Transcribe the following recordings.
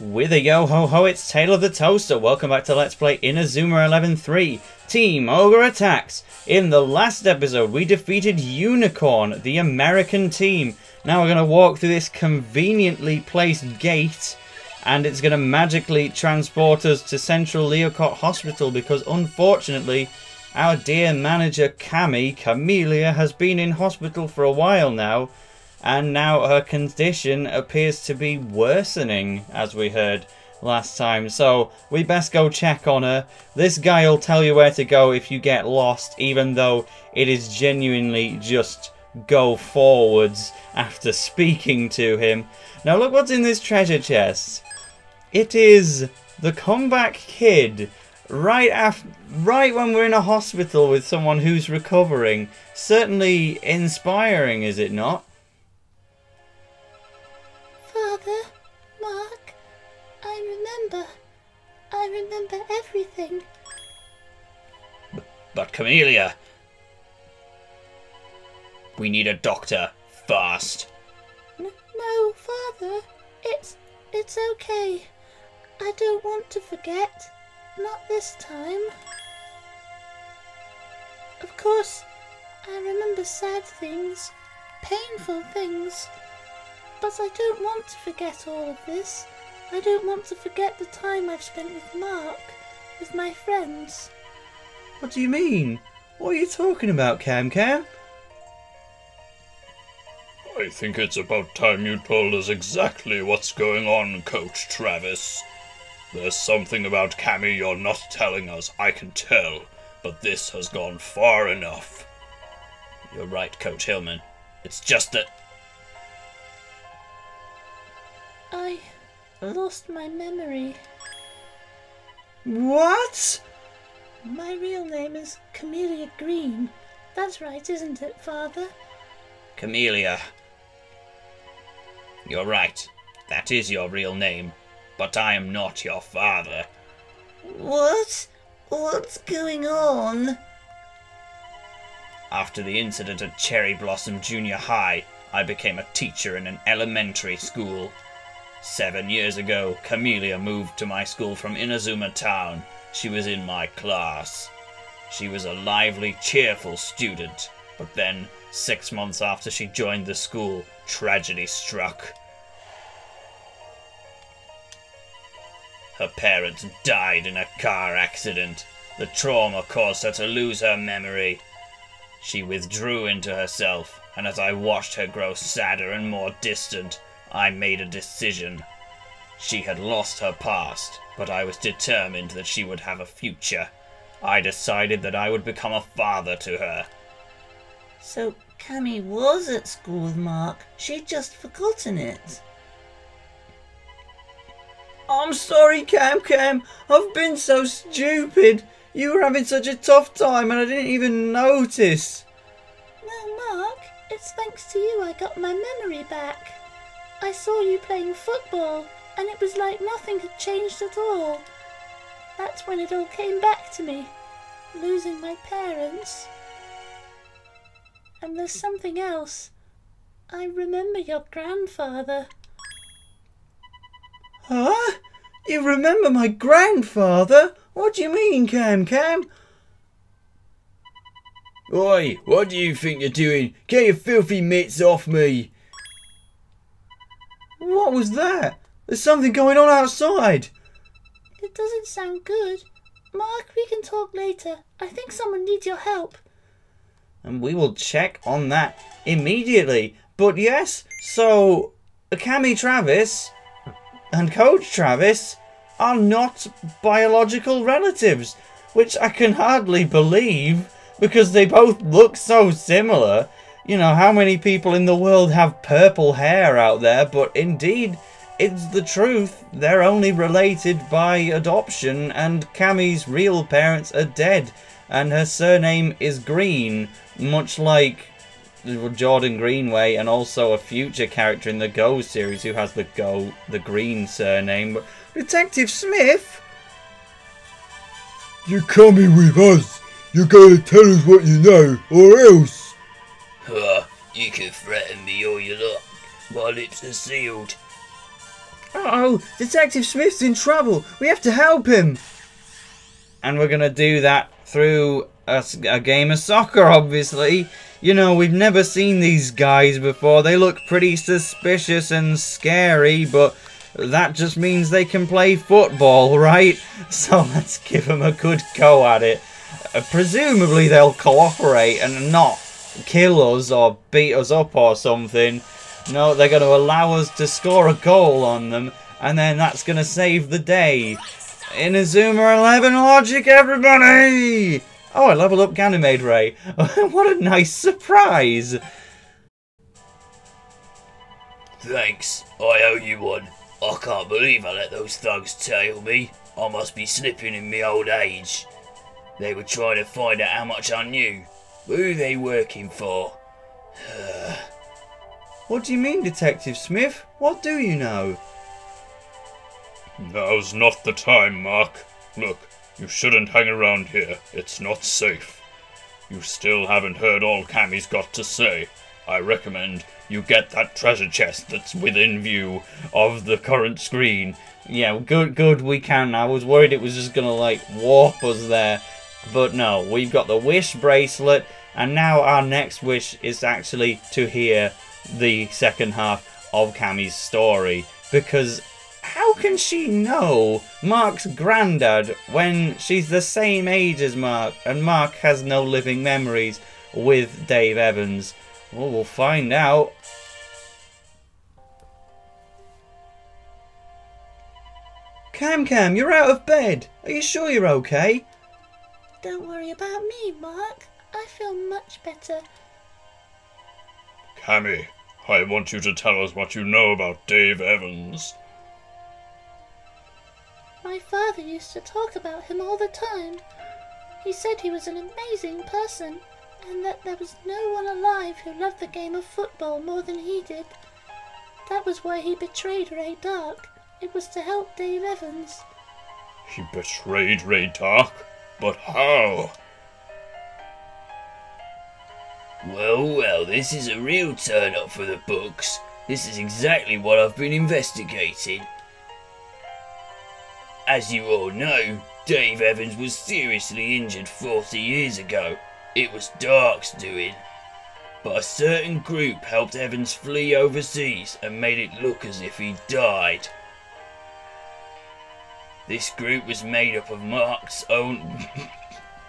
With a yo ho ho, it's Tale of the Toaster. Welcome back to Let's Play Inazuma 11-3 Team Ogre Attacks. In the last episode, we defeated Unicorn, the American team. Now we're going to walk through this conveniently placed gate, and it's going to magically transport us to Central Liocott Hospital because, unfortunately, our dear manager Cammy, Camellia, has been in hospital for a while now and now her condition appears to be worsening, as we heard last time. So we best go check on her. This guy will tell you where to go if you get lost, even though it is genuinely just go forwards after speaking to him. Now look what's in this treasure chest. It is the comeback kid. Right after, right when we're in a hospital with someone who's recovering. Certainly inspiring, is it not? Remember. I remember everything. But Camellia, we need a doctor fast. N- no, Father, it's it's okay. I don't want to forget. Not this time. Of course, I remember sad things, painful things. But I don't want to forget all of this. I don't want to forget the time I've spent with Mark, with my friends. What do you mean? What are you talking about, Cam Cam? I think it's about time you told us exactly what's going on, Coach Travis. There's something about Cammy you're not telling us, I can tell, but this has gone far enough. You're right, Coach Hillman. It's just that lost my memory. What? My real name is Camellia Greene. That's right, isn't it, Father? Camellia. You're right. That is your real name. But I am not your father. What? What's going on? After the incident at Cherry Blossom Junior High, I became a teacher in an elementary school. Seven years ago, Camellia moved to my school from Inazuma Town. She was in my class. She was a lively, cheerful student, but then, six months after she joined the school, tragedy struck. Her parents died in a car accident. The trauma caused her to lose her memory. She withdrew into herself, and as I watched her grow sadder and more distant, I made a decision. She had lost her past, but I was determined that she would have a future. I decided that I would become a father to her. So Cammy was at school with Mark. She'd just forgotten it. I'm sorry, Cam Cam. I've been so stupid. You were having such a tough time and I didn't even notice. No, Mark, it's thanks to you I got my memory back. I saw you playing football, and it was like nothing had changed at all. That's when it all came back to me, losing my parents. And there's something else. I remember your grandfather. Huh? You remember my grandfather? What do you mean, Cam Cam? Oi, what do you think you're doing? Get your filthy mitts off me! What was that? There's something going on outside. It doesn't sound good. Mark, we can talk later. I think someone needs your help. And we will check on that immediately. But yes, so Cammy Travis and Coach Travis are not biological relatives, which I can hardly believe because they both look so similar. You know, how many people in the world have purple hair out there, but indeed, it's the truth. They're only related by adoption, and Cammy's real parents are dead, and her surname is Green, much like Jordan Greenway and also a future character in the Go series who has the Go, the Green surname. But Detective Smith? You're coming with us! You gotta tell us what you know, or else! Huh, you can threaten me all you like. My lips are sealed. Oh, Detective Smith's in trouble. We have to help him. And we're going to do that through a game of soccer, obviously. You know, we've never seen these guys before. They look pretty suspicious and scary, but that just means they can play football, right? So let's give them a good go at it. Uh, presumably they'll cooperate and not kill us or beat us up or something. No, they're going to allow us to score a goal on them, and then that's going to save the day. In Inazuma 11 logic, everybody! Oh, I leveled up Ganymede Ray. what a nice surprise! Thanks, I owe you one. I can't believe I let those thugs tail me. I must be slipping in me old age. They were trying to find out how much I knew. Who are they working for? What do you mean, Detective Smith? What do you know? Now's not the time, Mark. Look, you shouldn't hang around here. It's not safe. You still haven't heard all Cammy's got to say. I recommend you get that treasure chest that's within view of the current screen. Yeah, good, good, we can. I was worried it was just gonna, like, warp us there. But no, we've got the wish bracelet, and now our next wish is actually to hear the second half of Cammy's story. Because how can she know Mark's granddad when she's the same age as Mark, and Mark has no living memories with Dave Evans? Well, we'll find out. Cam Cam, you're out of bed. Are you sure you're okay? Don't worry about me, Mark. I feel much better. Cammy, I want you to tell us what you know about Dave Evans. My father used to talk about him all the time. He said he was an amazing person, and that there was no one alive who loved the game of football more than he did. That was why he betrayed Ray Dark. It was to help Dave Evans. He betrayed Ray Dark? But how? Well, well, this is a real turn up for the books. This is exactly what I've been investigating. As you all know, Dave Evans was seriously injured 40 years ago. It was Dark's doing. But a certain group helped Evans flee overseas and made it look as if he died. This group was made up of Mark's own.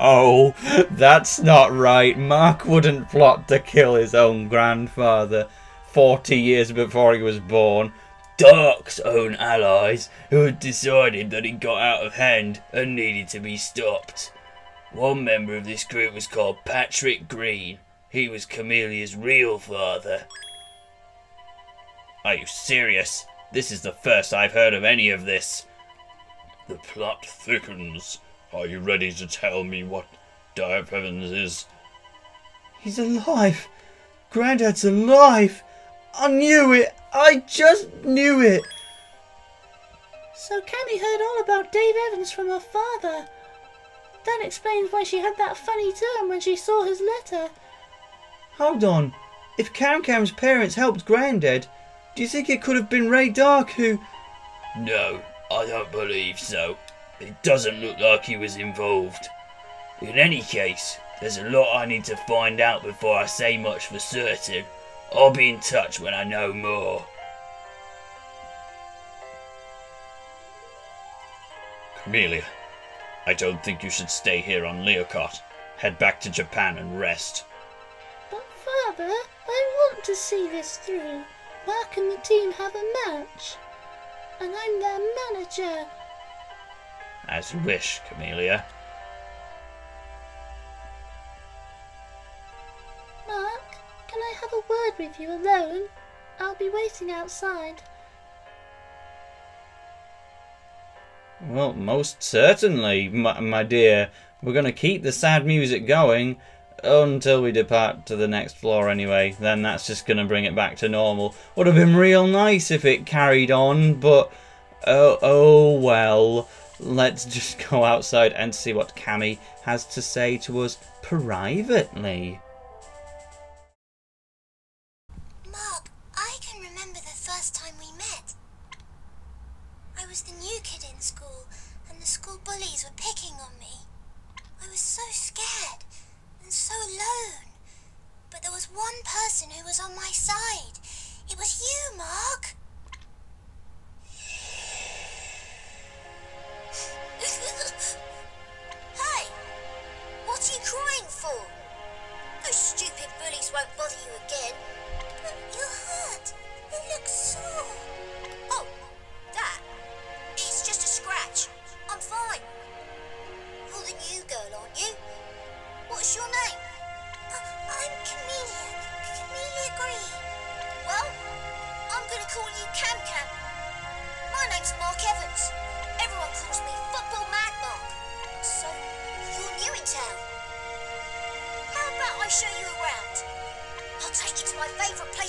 Oh, that's not right. Mark wouldn't plot to kill his own grandfather 40 years before he was born. Dark's own allies who had decided that he got out of hand and needed to be stopped. One member of this group was called Patrick Greene. He was Camellia's real father. Are you serious? This is the first I've heard of any of this. The plot thickens. Are you ready to tell me what Dave Evans is? He's alive. Granddad's alive. I knew it. I just knew it. So Cammy heard all about Dave Evans from her father. That explains why she had that funny turn when she saw his letter. Hold on. If Cam Cam's parents helped Granddad, do you think it could have been Ray Dark who. No, I don't believe so. It doesn't look like he was involved. In any case, there's a lot I need to find out before I say much for certain. I'll be in touch when I know more. Camellia, I don't think you should stay here on Liocott. Head back to Japan and rest. But father, I want to see this through. Mark and the team have a match. And I'm their manager. As you wish, Camellia. Mark, can I have a word with you alone? I'll be waiting outside. Well, most certainly, my, my dear. We're going to keep the sad music going until we depart to the next floor anyway. Then that's just going to bring it back to normal. Would have been real nice if it carried on, but oh, oh well. Let's just go outside and see what Cammy has to say to us privately.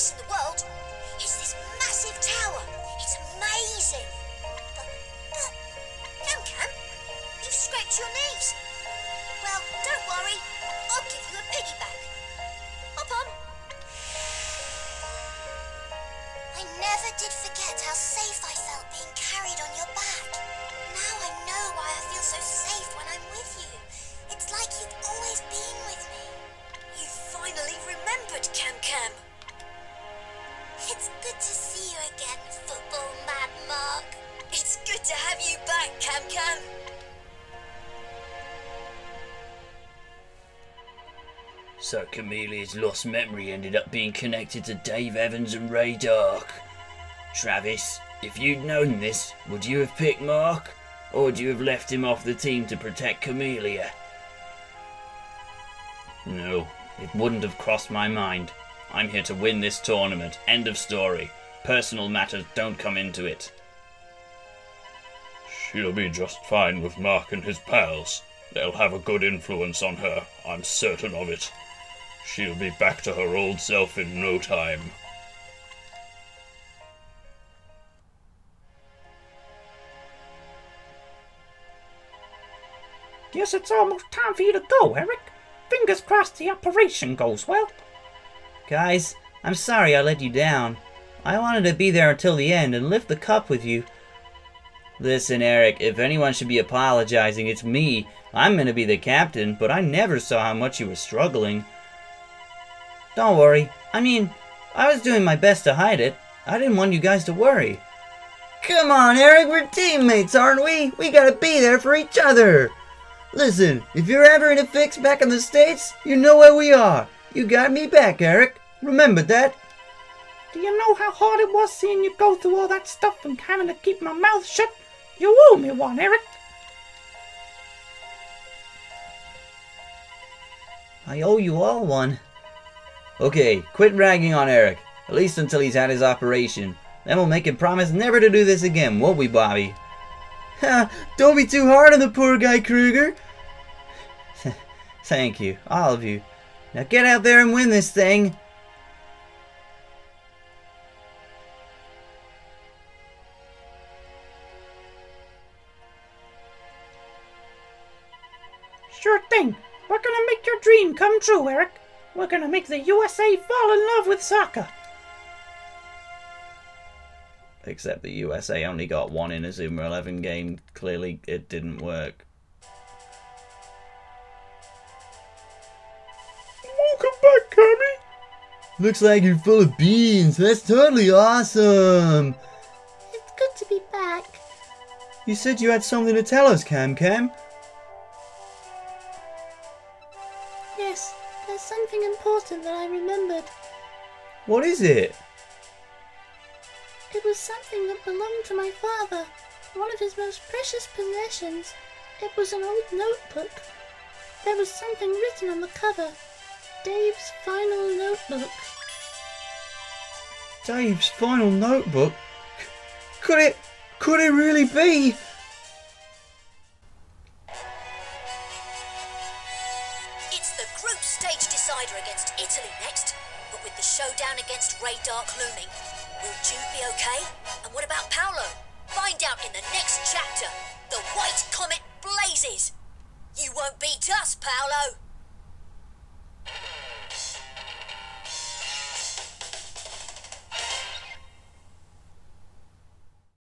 Place in the world. It's this massive tower. It's amazing. But, but, Cam Cam, you've scraped your knees. Well, don't worry. I'll give you a piggyback. Hop on. I never did forget how safe I So Chameleon's lost memory ended up being connected to Dave Evans and Ray Dark. Travis, if you'd known this, would you have picked Mark? Or would you have left him off the team to protect Camellia? No, it wouldn't have crossed my mind. I'm here to win this tournament. End of story. Personal matters don't come into it. She'll be just fine with Mark and his pals. They'll have a good influence on her, I'm certain of it. She'll be back to her old self in no time. Guess it's almost time for you to go, Erik. Fingers crossed the operation goes well. Guys, I'm sorry I let you down. I wanted to be there until the end and lift the cup with you. Listen, Erik, if anyone should be apologizing, it's me. I'm gonna be the captain, but I never saw how much you were struggling. Don't worry. I mean, I was doing my best to hide it. I didn't want you guys to worry. Come on, Erik, we're teammates, aren't we? We gotta be there for each other. Listen, if you're ever in a fix back in the States, you know where we are. You got me back, Erik. Remember that. Do you know how hard it was seeing you go through all that stuff and having to keep my mouth shut? You owe me one, Erik. I owe you all one. Okay, quit ragging on Erik. At least until he's had his operation. Then we'll make him promise never to do this again, won't we, Bobby? Ha! Don't be too hard on the poor guy, Kruger. Thank you, all of you. Now get out there and win this thing. Sure thing. We're gonna make your dream come true, Erik. We're gonna make the USA fall in love with soccer. Except the USA only got one Inazuma 11 game. Clearly, it didn't work. Welcome back, Cammy. Looks like you're full of beans. That's totally awesome. It's good to be back. You said you had something to tell us, Cam Cam. Something important that I remembered. What is it? It was something that belonged to my father, one of his most precious possessions. It was an old notebook. There was something written on the cover. Dave's final notebook. Dave's final notebook? Could it, could it really be? Against Italy next, but with the showdown against Ray Dark looming. Will Jude be okay? And what about Paolo? Find out in the next chapter. The White Comet blazes. You won't beat us, Paolo.